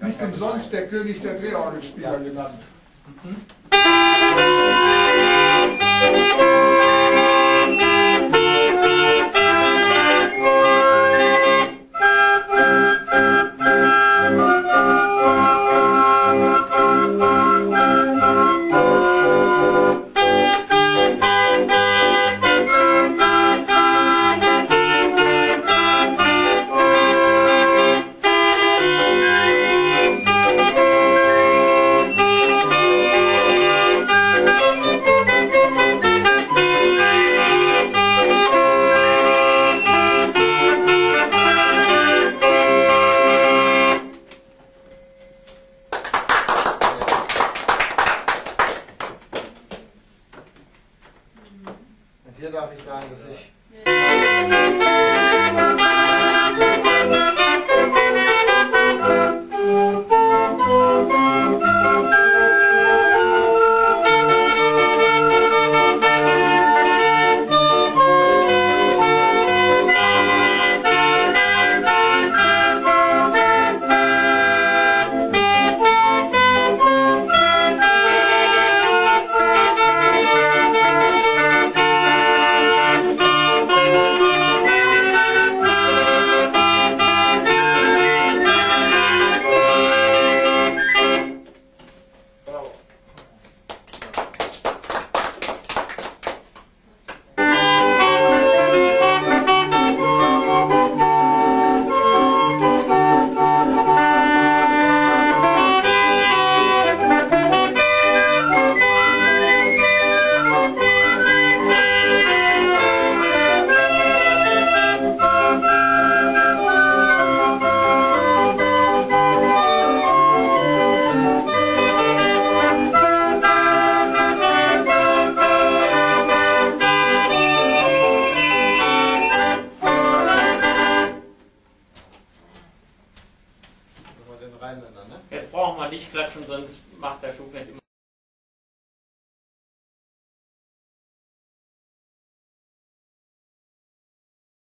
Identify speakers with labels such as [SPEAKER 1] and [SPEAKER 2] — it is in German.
[SPEAKER 1] Nicht umsonst der König der Drehorgelspieler genannt.
[SPEAKER 2] Und hier darf ich sagen, dass ich den Rheinländer, ne?
[SPEAKER 3] Jetzt brauchen wir nicht klatschen, sonst macht der Schub nicht immer.